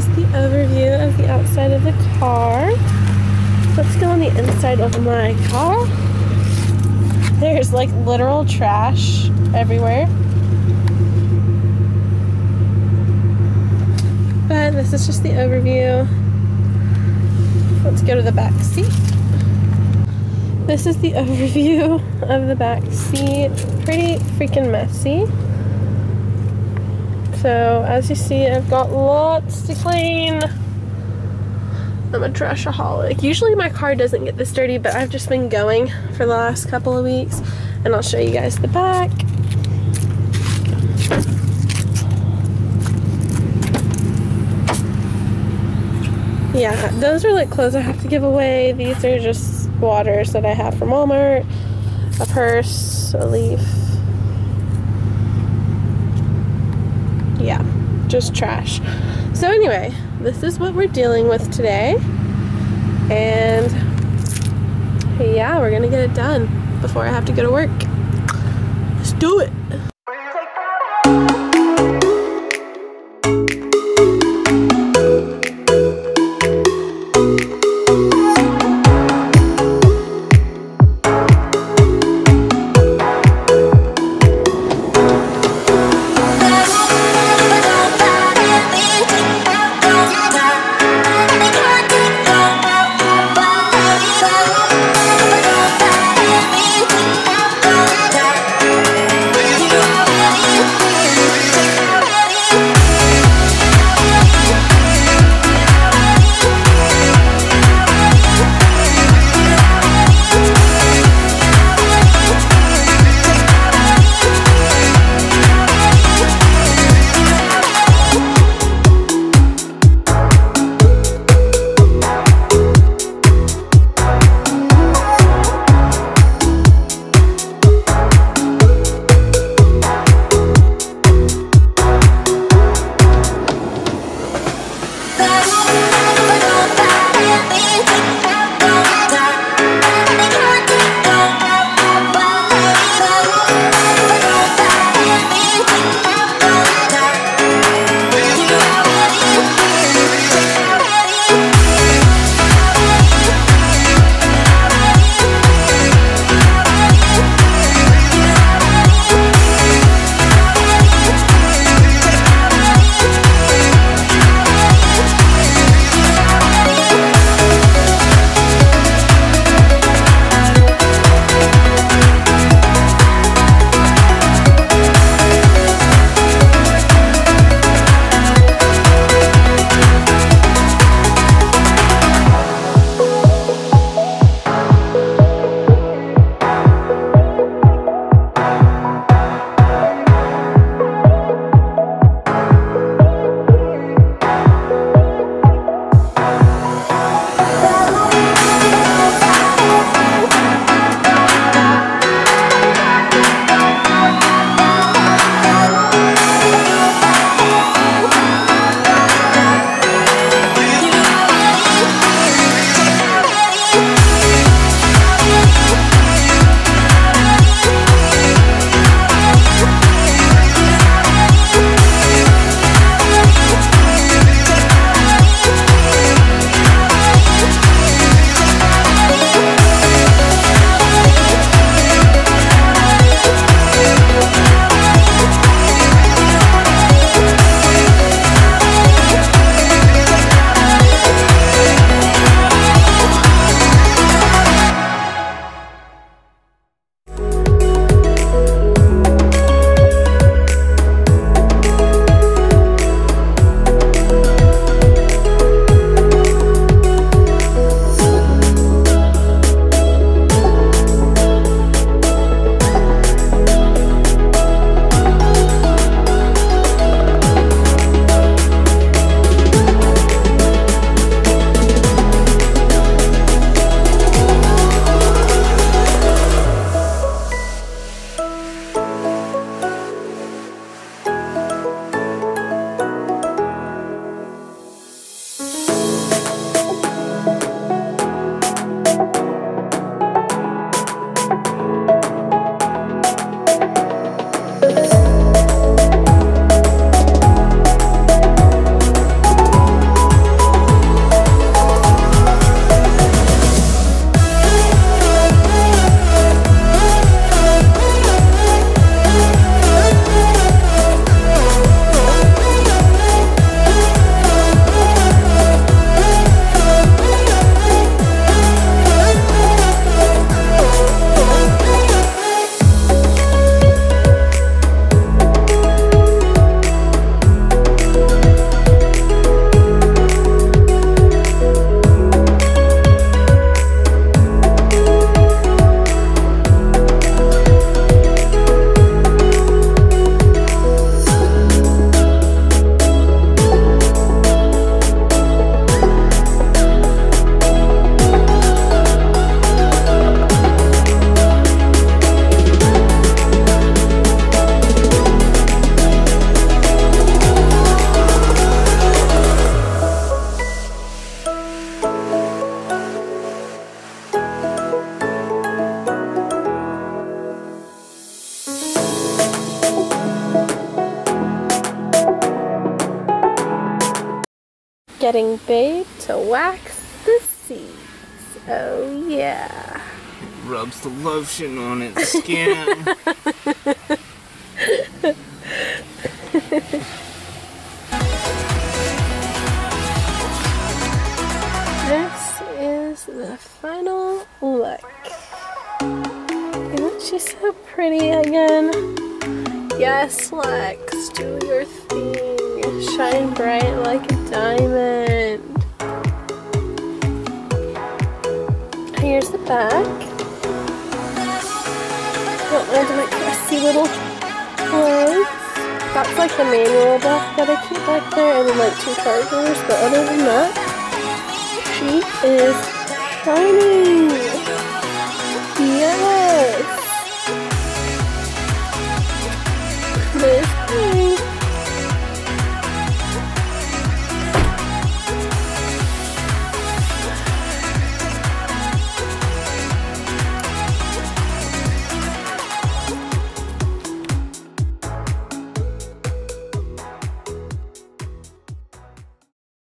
is the overview of the outside of the car. Let's go on the inside of my car. There's like literal trash everywhere. But this is just the overview. Let's go to the back seat. This is the overview of the back seat. Pretty freaking messy. So as you see, I've got lots to clean. I'm a trashaholic. Usually my car doesn't get this dirty, but I've just been going for the last couple of weeks. And I'll show you guys the back. Yeah, those are like clothes I have to give away. These are just waters that I have from Walmart. A purse, a leaf. Yeah, just trash. So anyway, this is what we're dealing with today. And yeah, we're gonna get it done before I have to go to work. Let's do it. Getting Babe to wax the seeds. Oh yeah. Rubs the lotion on its skin. this is the final look. Isn't she so pretty again? Yes, Lex, do your thing. Shine bright like a diamond. here's the back. Got like crusty little clothes. That's like the manual back that I keep back there and then like two chargers, but other than that, she is shiny. Yeah.